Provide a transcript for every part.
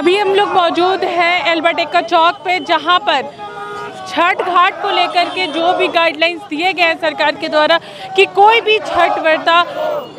अभी हम लोग मौजूद हैं एल्बर्टेका चौक पे, जहाँ पर छठ घाट को लेकर के जो भी गाइडलाइंस दिए गए हैं सरकार के द्वारा कि कोई भी छठ व्रता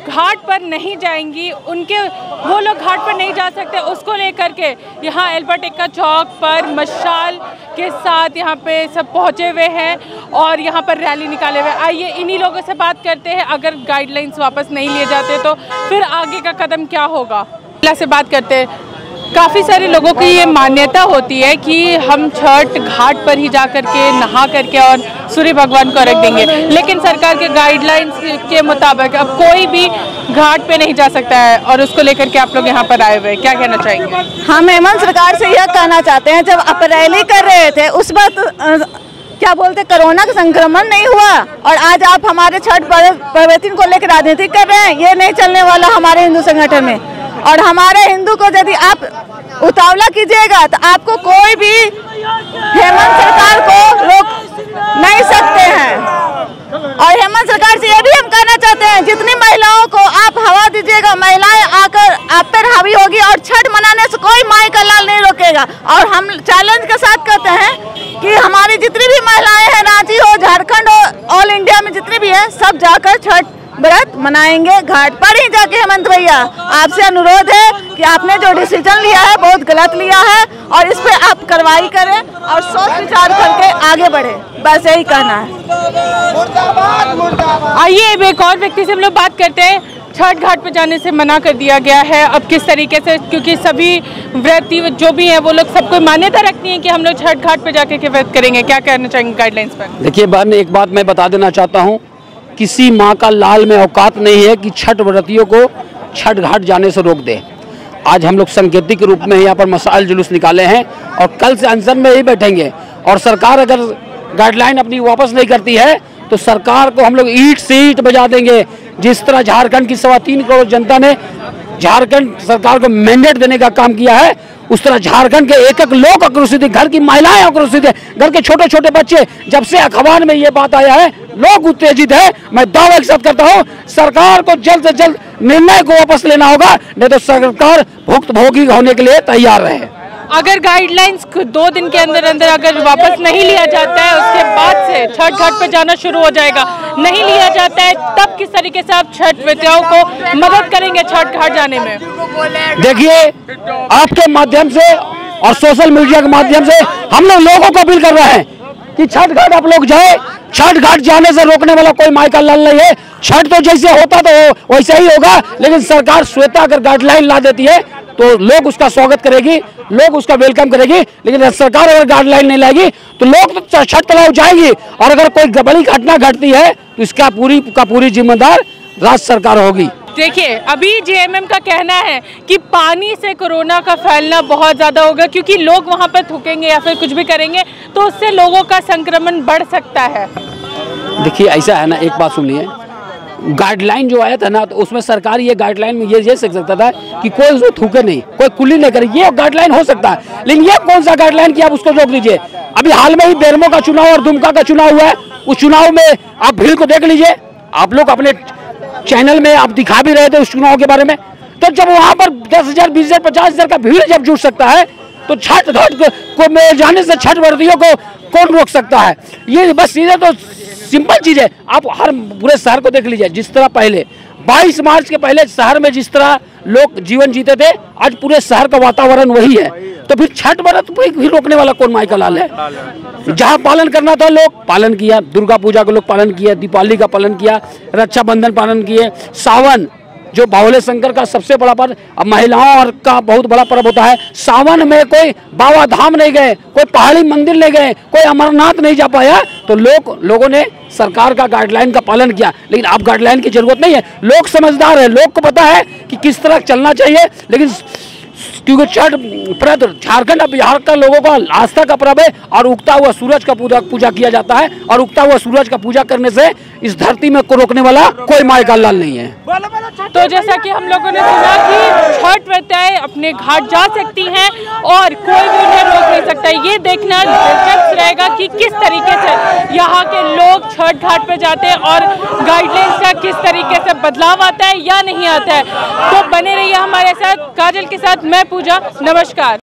घाट पर नहीं जाएँगी, उनके वो लोग घाट पर नहीं जा सकते, उसको लेकर के यहाँ एल्बर्टेका चौक पर मशाल के साथ यहाँ पे सब पहुँचे हुए हैं और यहाँ पर रैली निकाले हुए आइए, इन्हीं लोगों से बात करते हैं, अगर गाइडलाइंस वापस नहीं लिए जाते तो फिर आगे का कदम क्या होगा? से बात करते हैं। काफ़ी सारे लोगों की ये मान्यता होती है कि हम छठ घाट पर ही जा कर के नहा करके और सूर्य भगवान को रख देंगे। लेकिन सरकार के गाइडलाइंस के मुताबिक अब कोई भी घाट पे नहीं जा सकता है और उसको लेकर के आप लोग यहाँ पर आए हुए हैं। क्या कहना चाहेंगे? हम हेमंत सरकार से यह कहना चाहते हैं, जब आप रैली कर रहे थे, उस वक्त क्या बोलते, कोरोना का संक्रमण नहीं हुआ? और आज आप हमारे छठ प्रवृत्ति को लेकर राजनीति कर रहे हैं, ये नहीं चलने वाला हमारे हिंदू संगठन में। और हमारे हिंदू को यदि आप उतावला कीजिएगा तो आपको कोई भी हेमंत सरकार को रोक नहीं सकते हैं। और हेमंत सरकार से ये भी हम कहना चाहते हैं, जितनी महिलाओं को आप हवा दीजिएगा, महिलाएँ आकर आप पर हावी होगी और छठ मनाने से कोई माई का लाल नहीं रोकेगा। और हम चैलेंज के साथ कहते हैं कि हमारी जितनी भी महिलाएँ हैं, रांची हो, झारखंड हो ऑल इंडिया में जितनी भी है, सब जाकर छठ व्रत मनाएँगे घाट पर ही जाके हेमंत भैया। आपसे अनुरोध है कि आपने जो डिसीज़न लिया है बहुत गलत लिया है और इस पे आप कार्रवाई करें और सोच विचार करके आगे बढ़े। बस यही कहना है। आइए अब एक और व्यक्ति से हम लोग बात करते हैं। छठ घाट पर जाने से मना कर दिया गया है। अब किस तरीके से क्योंकि सभी व्रती जो भी हैं वो लोग सबको मान्यता रखती हैं कि हम लोग छठ घाट पर जाकर के व्रत करेंगे। क्या कहना चाहेंगे गाइडलाइंस पर? देखिए बहन एक बात मैं बता देना चाहता हूँ। किसी माँ का लाल में औकात नहीं है कि छठ व्रतियों को छठ घाट जाने से रोक दे। आज हम लोग संकेतिक रूप में यहाँ पर मसाल जुलूस निकाले हैं और कल से अनशन में ही बैठेंगे। और सरकार अगर गाइडलाइन अपनी वापस नहीं करती है तो सरकार को हम लोग ईट से ईट बजा देंगे। जिस तरह झारखंड की सवा तीन करोड़ जनता ने झारखंड सरकार को मैंडेट देने का काम किया है, उस तरह झारखंड के एक एक लोग आक्रोशित है। घर की महिलाएँ आक्रोशित है। घर के छोटे छोटे बच्चे, जब से अखबार में ये बात आया है लोग उत्तेजित है। मैं दावा के साथ करता हूँ सरकार को जल्द से जल्द निर्णय को वापस लेना होगा नहीं तो सरकार भुक्त भोगी होने के लिए तैयार रहे। अगर गाइडलाइंस दो दिन के अंदर अंदर अगर वापस नहीं लिया जाता है उसके बाद से छठ घाट पर जाना शुरू हो जाएगा। नहीं लिया जाता है तब किस तरीके से आप छठ व्रतियों को मदद करेंगे छठ घाट जाने में? देखिए आपके माध्यम से और सोशल मीडिया के माध्यम से हम लोग लोगों को अपील कर रहे हैं कि छठ घाट आप लोग जाए। छठ घाट जाने से रोकने वाला कोई माई का लाल नहीं है। छठ तो जैसे होता तो वैसे ही होगा, लेकिन सरकार श्वेता अगर गाइडलाइन ला देती है तो लोग उसका स्वागत करेगी, लोग उसका वेलकम करेगी, लेकिन सरकार अगर गाइडलाइन नहीं लाएगी तो लोग तो छठ तलाव जाएँगी। और अगर कोई बड़ी घटना घटती है तो इसका पूरी, का पूरी जिम्मेदार राज्य सरकार होगी। देखिए, अभी जेएमएम का कहना है कि पानी से कोरोना का फैलना बहुत ज़्यादा होगा क्योंकि लोग वहाँ पर थूकेंगे या फिर कुछ भी करेंगे तो उससे लोगों का संक्रमण बढ़ सकता है। देखिए, ऐसा है ना, एक बात सुनिए। गाइडलाइन जो आया था ना तो उसमें सरकार ये गाइडलाइन में ये ये सक सकता था कि कोई उसको थूके नहीं, कोई कुली नहीं करे। ये गाइडलाइन हो सकता है, लेकिन ये कौन सा गाइडलाइन कि आप उसको रोक दीजिए? अभी हाल में ही बेरमो का चुनाव और दुमका का चुनाव हुआ है। उस चुनाव में आप भीड़ को देख लीजिए। आप लोग अपने चैनल में आप दिखा भी रहे थे उस चुनाव के बारे में तो जब वहाँ पर दस हज़ार, बीस हज़ार, पचास हज़ार का भीड़ जब जुट सकता है तो छठ घाट को में जाने से छठ वर्दियों को कौन रोक सकता है? ये बस सीधा तो सिंपल चीज़ है। आप हर पूरे शहर को देख लीजिए, जिस तरह पहले 22 मार्च के पहले शहर में जिस तरह लोग जीवन जीते थे, आज पूरे शहर का वातावरण वही है। तो फिर छठ व्रत भी रोकने वाला कौन माई का लाल है? जहाँ पालन करना था, लोग पालन किया, दुर्गा पूजा का लोग पालन किया, दीपावली का पालन किया, रक्षाबंधन पालन किए, सावन जो बावले शंकर का सबसे बड़ा पर्व, अब महिलाओं और का बहुत बड़ा पर्व होता है। सावन में कोई बाबा धाम नहीं गए, कोई पहाड़ी मंदिर नहीं गए, कोई अमरनाथ नहीं जा पाया तो लोग, लोगों ने सरकार का गाइडलाइन का पालन किया। लेकिन अब गाइडलाइन की ज़रूरत नहीं है। लोग समझदार है, लोग को पता है कि किस तरह चलना चाहिए, लेकिन क्योंकि छठ व्रत झारखंड और बिहार का लोगों का आस्था का पर्व है और उगता हुआ सूरज का पूजा पूजा किया जाता है और उगता हुआ सूरज का पूजा करने से इस धरती में को रोकने वाला कोई माई का लाल नहीं है। तो जैसा कि हम लोगों ने सुना कि छठ व्रताएँ अपने घाट जा सकती हैं और कोई भी उन्हें रोक नहीं सकता। ये देखना दिलचस्प रहेगा कि किस तरीके से यहाँ के छठ घाट पे जाते हैं और गाइडलाइंस का किस तरीके से बदलाव आता है या नहीं आता है। तो बने रहिए हमारे साथ, काजल के साथ, मैं पूजा, नमस्कार।